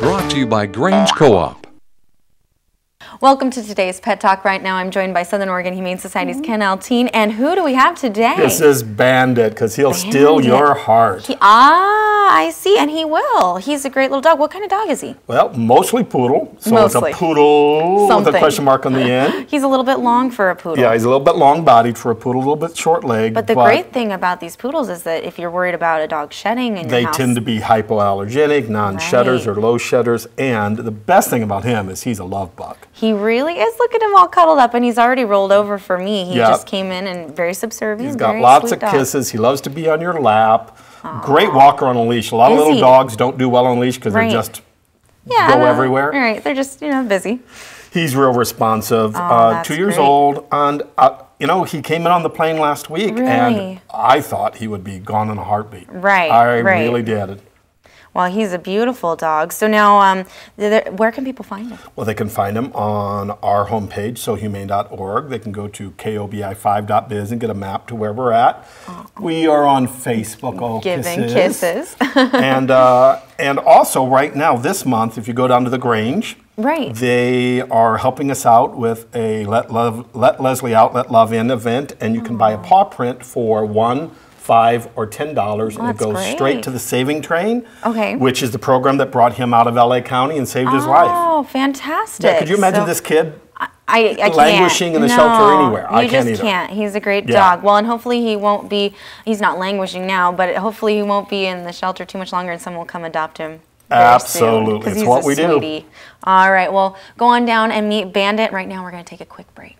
Brought to you by Grange Co-op. Welcome to today's Pet Talk. Right now, I'm joined by Southern Oregon Humane Society's Ken Alteen. And who do we have today? This is Bandit because he'll steal your heart. He- ah, I see, and he will. He's a great little dog. What kind of dog is he? well, mostly poodle. So Mostly. it's a poodle with a question mark on the end. He's a little bit long for a poodle. yeah, he's a little bit long-bodied for a poodle, a little bit short-legged. but the great thing about these poodles is that if you're worried about a dog shedding in They your house, tend to be hypoallergenic, non-shedders Right. or low shedders, and the best thing about him is he's a love bug. He really is. Look at him all cuddled up, and he's already rolled over for me. He Yep. just came in and very subservient. He's got lots of dog. kisses. He loves to be on your lap. Great walker on a leash. A lot of little he? dogs don't do well on a leash because Right. they're just Yeah, go everywhere. All right, they're just you know busy. He's real responsive. uh, Oh, two years great. old, and uh, you know he came in on the plane last week, Really? and I thought he would be gone in a heartbeat. Right, I right. really did. Well, he's a beautiful dog. So now, um, where can people find him? Well, they can find him on our homepage, sohumane.org. They can go to kobi5.biz and get a map to where we're at. We are on Facebook. Oh, Giving kisses. and uh, and also right now this month, if you go down to the Grange, Right. they are helping us out with a Let Love Let Leslie Out Let Love In event, and you can buy a paw print for one. Five or ten dollars, and oh, it goes great. straight to the Saving Train, Okay. which is the program that brought him out of LA County and saved his life. Oh, fantastic! Yeah, could you imagine So- this kid? I, I can't. languishing in the no, shelter anywhere? I you can't just either. can't. He's a great Yeah. dog. Well, and hopefully he won't be. He's not languishing now, but hopefully he won't be in the shelter too much longer, and someone will come adopt him. Absolutely, soon, It's what we do. All right. Well, go on down and meet Bandit. Right now, we're going to take a quick break.